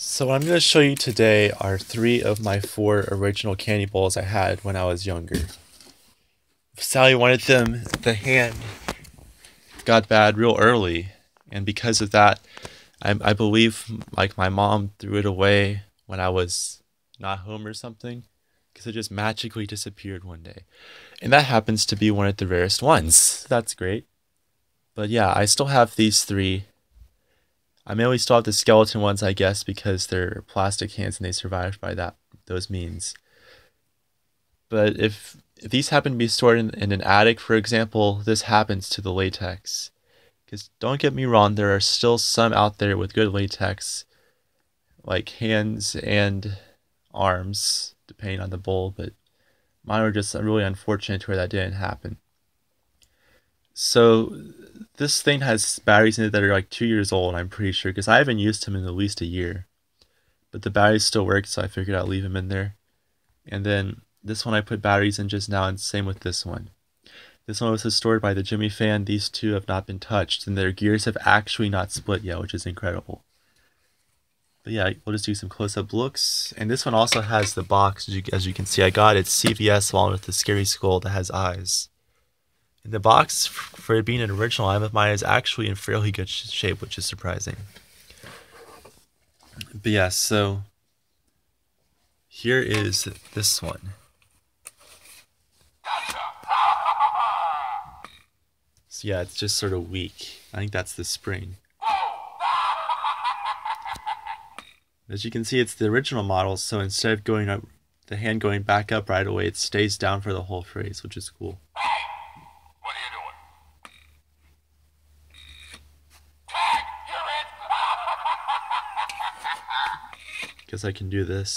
So what I'm going to show you today are three of my four original candy bowls I had when I was younger. Sally wanted them, the hand got bad real early, and because of that, I, I believe like my mom threw it away when I was not home or something, because it just magically disappeared one day. And that happens to be one of the rarest ones. That's great. But yeah, I still have these three I mainly still have the skeleton ones, I guess, because they're plastic hands and they survived by that those means. But if, if these happen to be stored in, in an attic, for example, this happens to the latex. Because don't get me wrong, there are still some out there with good latex, like hands and arms, depending on the bowl, but mine were just really unfortunate where that didn't happen. So this thing has batteries in it that are like two years old, I'm pretty sure, because I haven't used them in at least a year. But the batteries still work, so I figured I'd leave them in there. And then this one I put batteries in just now, and same with this one. This one was stored by the Jimmy fan. These two have not been touched, and their gears have actually not split yet, which is incredible. But yeah, we'll just do some close-up looks. And this one also has the box, as you, as you can see. I got it CVS along with the scary skull that has eyes. The box, for it being an original item of mine, is actually in fairly good shape, which is surprising. But yeah, so here is this one. So yeah, it's just sort of weak. I think that's the spring. As you can see, it's the original model, so instead of going up, the hand going back up right away, it stays down for the whole phrase, which is cool. Guess I can do this.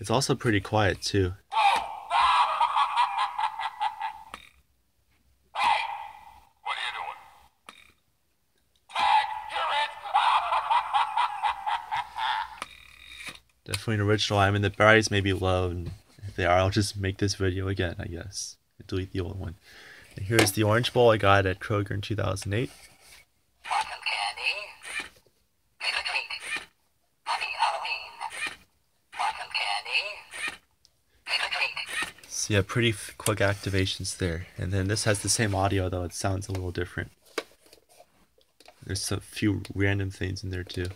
It's also pretty quiet too. Definitely an original. I mean, the batteries may be low, and if they are, I'll just make this video again, I guess. delete the old one. And here's the orange bowl I got at Kroger in 2008. So yeah, pretty quick activations there. And then this has the same audio, though it sounds a little different. There's a few random things in there too.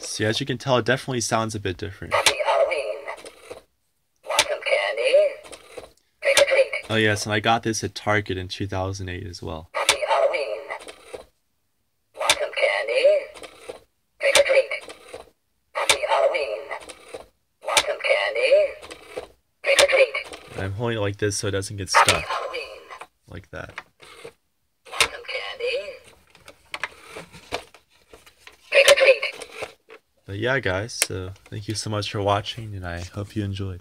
See, as you can tell, it definitely sounds a bit different. Oh yes, and I got this at Target in 2008 as well. I'm holding it like this so it doesn't get stuck. Like that. But yeah, guys, so thank you so much for watching, and I hope you enjoyed.